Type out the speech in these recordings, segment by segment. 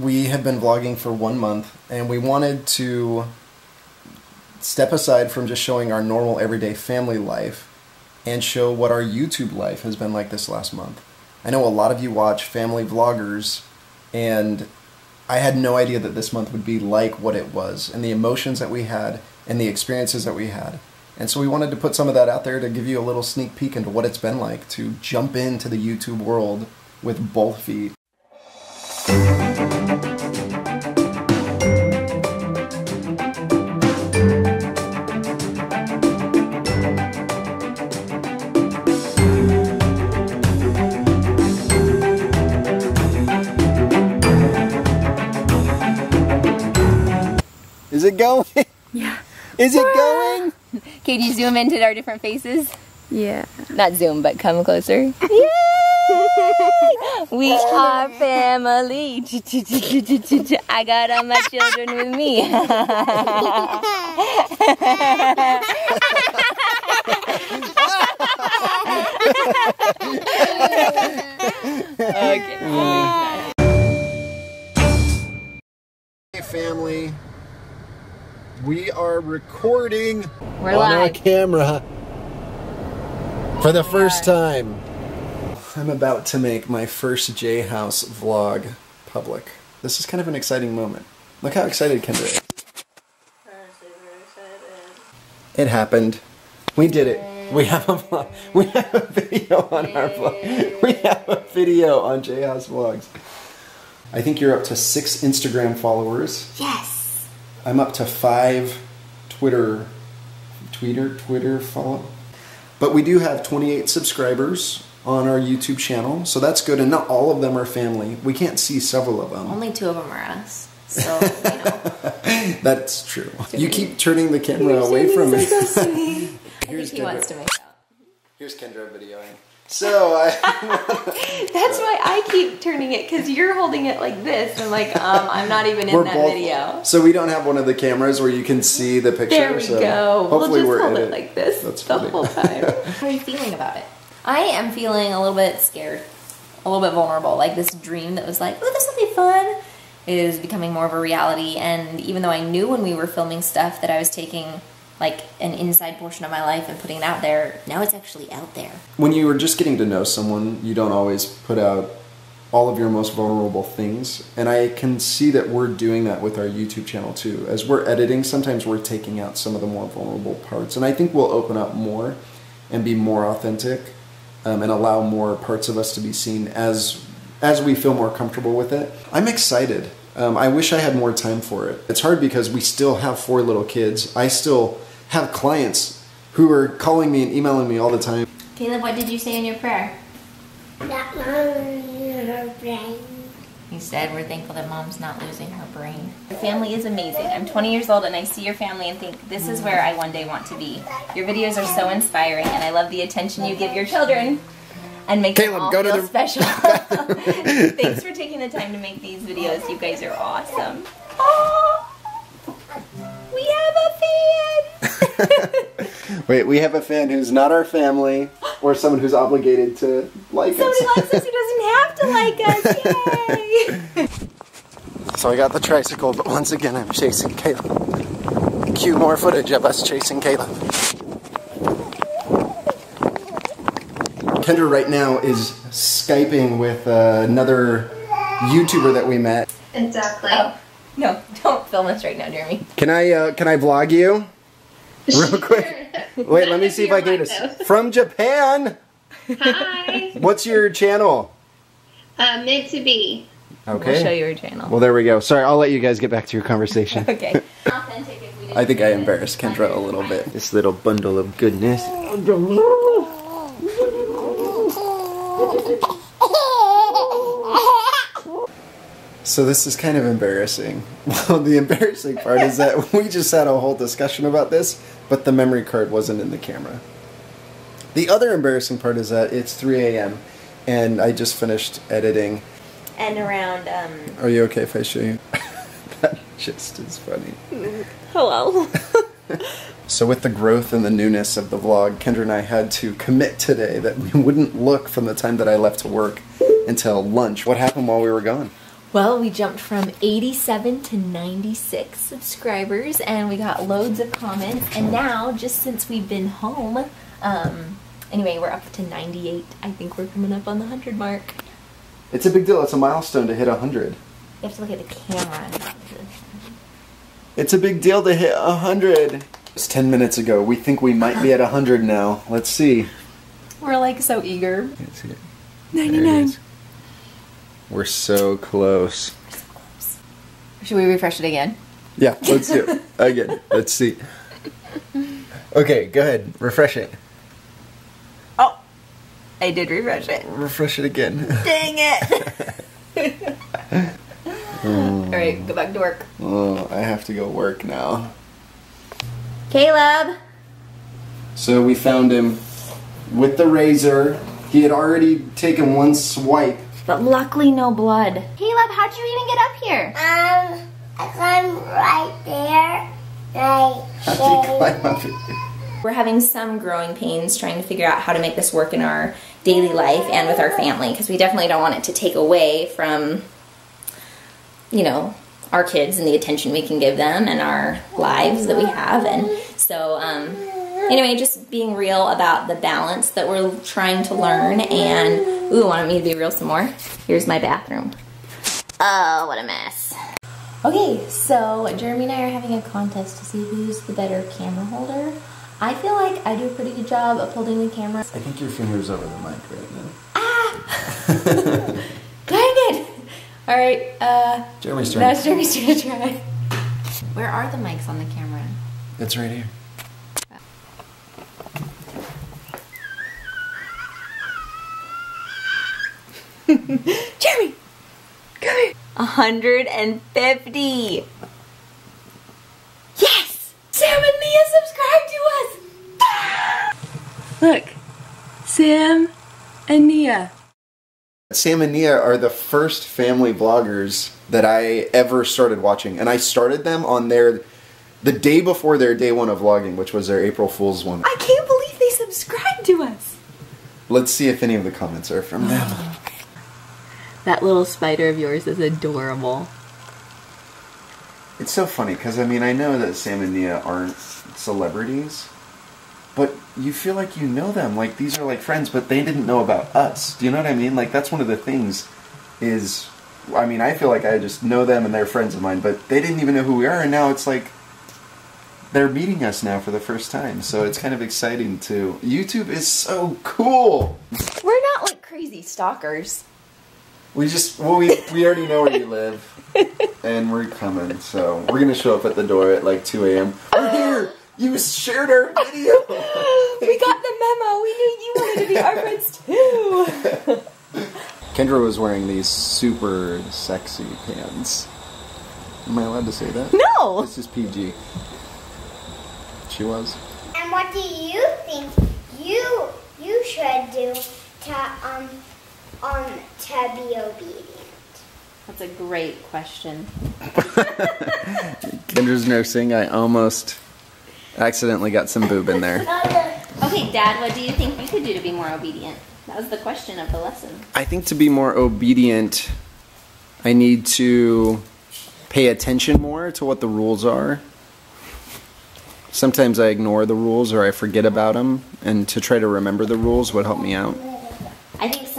we have been vlogging for one month and we wanted to step aside from just showing our normal everyday family life and show what our YouTube life has been like this last month. I know a lot of you watch family vloggers and I had no idea that this month would be like what it was and the emotions that we had and the experiences that we had. And so we wanted to put some of that out there to give you a little sneak peek into what it's been like to jump into the YouTube world with both feet. Is it going? Yeah. Is it ah! going? Okay, do you zoom into our different faces? Yeah. Not zoom, but come closer. We are family. I got all my children with me. okay. Hey family, we are recording We're on our camera for the first time. I'm about to make my first J House vlog public. This is kind of an exciting moment. Look how excited Kendra is. It happened. We did it. We have a vlog. We have a video on our vlog. We have a video on J House Vlogs. I think you're up to six Instagram followers. Yes. I'm up to five Twitter, Twitter, Twitter follow. But we do have 28 subscribers on our YouTube channel, so that's good. And not all of them are family. We can't see several of them. Only two of them are us. So, you know. That's true. You keep turning the camera away from me. I think Here's he wants to Kendra. make out. Here's Kendra videoing. So I, That's why I keep turning it because you're holding it like this. I'm like, um, I'm not even in we're that both. video. So we don't have one of the cameras where you can see the picture. There we so go. We'll Hopefully just we're hold in it like this That's the funny. whole time. How are you feeling about it? I am feeling a little bit scared, a little bit vulnerable. Like this dream that was like, oh, this will be fun, is becoming more of a reality. And even though I knew when we were filming stuff that I was taking like an inside portion of my life and putting it out there, now it's actually out there. when you are just getting to know someone, you don't always put out all of your most vulnerable things. And I can see that we're doing that with our YouTube channel too. As we're editing, sometimes we're taking out some of the more vulnerable parts. And I think we'll open up more and be more authentic um, and allow more parts of us to be seen as as we feel more comfortable with it. I'm excited. Um, I wish I had more time for it. It's hard because we still have four little kids. I still have clients who are calling me and emailing me all the time. Caleb, what did you say in your prayer? That mom is her brain. You said we're thankful that mom's not losing her brain. Your family is amazing. I'm 20 years old and I see your family and think this is where I one day want to be. Your videos are so inspiring and I love the attention you give your children and make them Caleb, all go to feel the- special. Thanks for taking the time to make these videos. You guys are awesome. Wait, we have a fan who's not our family or someone who's obligated to like Somebody us. likes us who doesn't have to like us. Yay! So I got the tricycle, but once again I'm chasing Caleb. Cue more footage of us chasing Caleb. Kendra right now is Skyping with uh, another YouTuber that we met. Exactly. No, don't film us right now, Jeremy. Can I uh, can I vlog you? Real quick. Wait, let me see if I can get this. From Japan. Hi. What's your channel? Uh, meant to be. Okay. We'll show you your channel. Well, there we go. Sorry, I'll let you guys get back to your conversation. Okay. Authentic if we didn't I think I embarrassed Kendra a little bit. This little bundle of goodness. So this is kind of embarrassing. Well, the embarrassing part is that we just had a whole discussion about this, but the memory card wasn't in the camera. The other embarrassing part is that it's 3 a.m. and I just finished editing. And around, um, Are you okay if I show you? that just is funny. hello. So with the growth and the newness of the vlog, Kendra and I had to commit today that we wouldn't look from the time that I left to work until lunch. What happened while we were gone? Well, we jumped from 87 to 96 subscribers and we got loads of comments. And now, just since we've been home, um, anyway, we're up to 98. I think we're coming up on the 100 mark. It's a big deal. It's a milestone to hit 100. You have to look at the camera. It's a big deal to hit 100. It's 10 minutes ago. We think we might be at 100 now. Let's see. We're like so eager. 99. We're so close. Should we refresh it again? Yeah, let's do it again. Let's see. Okay, go ahead. Refresh it. Oh, I did refresh it. Refresh it again. Dang it! All right, go back to work. Oh, I have to go work now. Caleb. So we found him with the razor. He had already taken one swipe but luckily, no blood. Caleb, how'd you even get up here? Um, I climbed right there. Right How'd you there. climb up it? We're having some growing pains trying to figure out how to make this work in our daily life and with our family because we definitely don't want it to take away from, you know, our kids and the attention we can give them and our lives that we have. And so, um, anyway, just being real about the balance that we're trying to learn. And, ooh, want me to be real some more? Here's my bathroom. Oh, what a mess. Okay, so Jeremy and I are having a contest to see who's the better camera holder. I feel like I do a pretty good job of holding the camera. I think your finger's over the mic right now. Ah! Dang it! All right, uh, Jeremy's turn. now it's Jeremy's turn to try. Where are the mics on the camera? It's right here. Jeremy! Come here! 150! Yes! Sam and Nia subscribed to us! Look, Sam and Nia. Sam and Nia are the first family vloggers that I ever started watching, and I started them on their the day before their day one of vlogging, which was their April Fool's one. I can't believe they subscribed to us! Let's see if any of the comments are from them. Oh. That little spider of yours is adorable. It's so funny because I mean I know that Sam and Nia aren't celebrities, but you feel like you know them. Like these are like friends, but they didn't know about us. Do you know what I mean? Like that's one of the things. Is I mean I feel like I just know them and they're friends of mine, but they didn't even know who we are, and now it's like they're meeting us now for the first time. So it's kind of exciting too. YouTube is so cool. We're not like crazy stalkers. We just well we we already know where you live, and we're coming. So we're gonna show up at the door at like 2 a.m. We're here. You shared our video. We got the memo. We knew you wanted to be our friends too. Kendra was wearing these super sexy pants. Am I allowed to say that? No! This is PG. She was. And what do you think you you should do to um um to be obedient? That's a great question. Kendra's nursing. I almost accidentally got some boob in there. Okay, Dad, what do you think you could do to be more obedient? That was the question of the lesson. I think to be more obedient, I need to pay attention more to what the rules are. Sometimes I ignore the rules or I forget about them, and to try to remember the rules would help me out.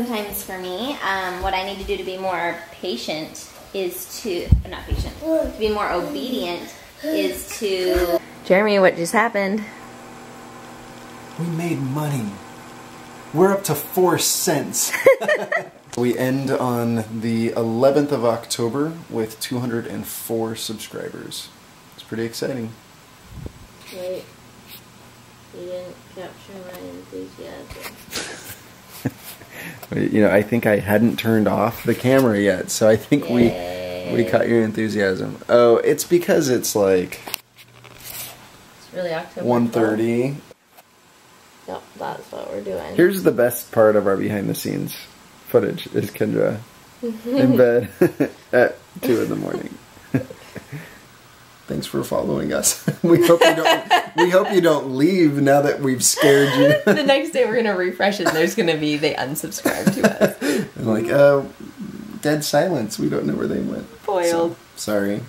I think sometimes for me, um, what I need to do to be more patient is to, not patient, to be more obedient is to. Jeremy, what just happened? We made money. We're up to four cents. we end on the 11th of October with 204 subscribers. It's pretty exciting. Wait, you didn't capture my enthusiasm. You know, I think I hadn't turned off the camera yet, so I think we we caught your enthusiasm. Oh, it's because it's like It's really October. 1:30. Yep, that's what we're doing. Here's the best part of our behind the scenes footage is Kendra in bed at two in the morning. Thanks for following us. we hope you don't. we hope you don't leave now that we've scared you. the next day we're gonna refresh, and there's gonna be they unsubscribe to us. like, uh, dead silence. We don't know where they went. Boiled. So, sorry.